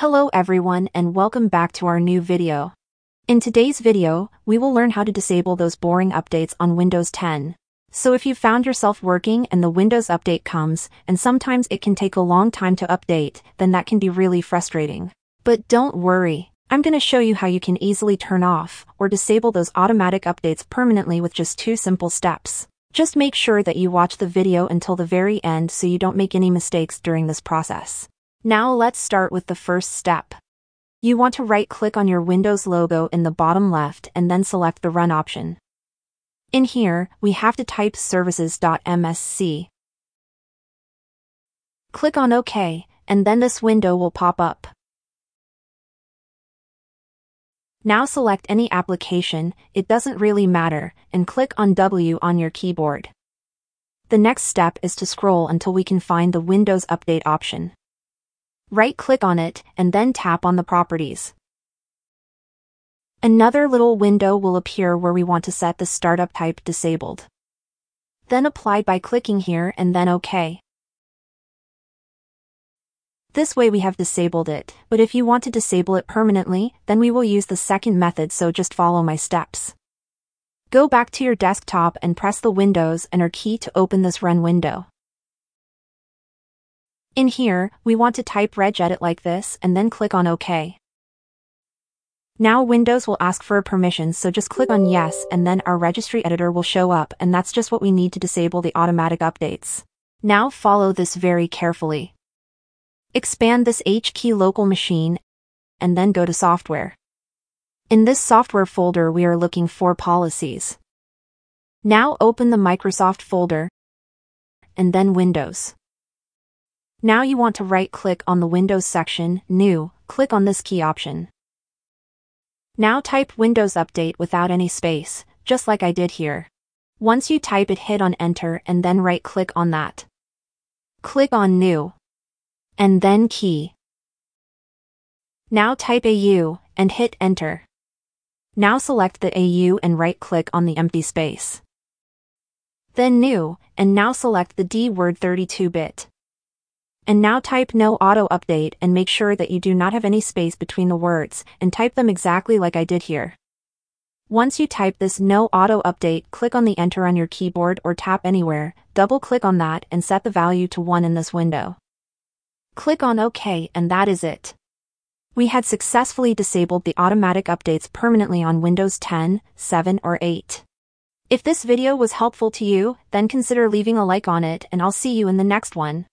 Hello everyone and welcome back to our new video. In today's video, we will learn how to disable those boring updates on Windows 10. So if you found yourself working and the Windows update comes, and sometimes it can take a long time to update, then that can be really frustrating. But don't worry, I'm going to show you how you can easily turn off or disable those automatic updates permanently with just two simple steps. Just make sure that you watch the video until the very end so you don't make any mistakes during this process. Now let's start with the first step. You want to right-click on your Windows logo in the bottom left and then select the Run option. In here, we have to type services.msc. Click on OK, and then this window will pop up. Now select any application, it doesn't really matter, and click on W on your keyboard. The next step is to scroll until we can find the Windows Update option. Right-click on it, and then tap on the properties. Another little window will appear where we want to set the startup type disabled. Then apply by clicking here and then OK. This way we have disabled it, but if you want to disable it permanently, then we will use the second method so just follow my steps. Go back to your desktop and press the Windows and R key to open this Run window. In here, we want to type regedit like this and then click on OK. Now Windows will ask for a permission so just click on yes and then our registry editor will show up and that's just what we need to disable the automatic updates. Now follow this very carefully. Expand this H key local machine and then go to software. In this software folder we are looking for policies. Now open the Microsoft folder and then Windows. Now you want to right-click on the Windows section, New, click on this key option. Now type Windows Update without any space, just like I did here. Once you type it hit on Enter and then right-click on that. Click on New. And then Key. Now type AU, and hit Enter. Now select the AU and right-click on the empty space. Then New, and now select the DWORD 32-bit. And now type no auto update and make sure that you do not have any space between the words, and type them exactly like I did here. Once you type this no auto update, click on the enter on your keyboard or tap anywhere, double click on that and set the value to 1 in this window. Click on OK and that is it. We had successfully disabled the automatic updates permanently on Windows 10, 7 or 8. If this video was helpful to you, then consider leaving a like on it and I'll see you in the next one.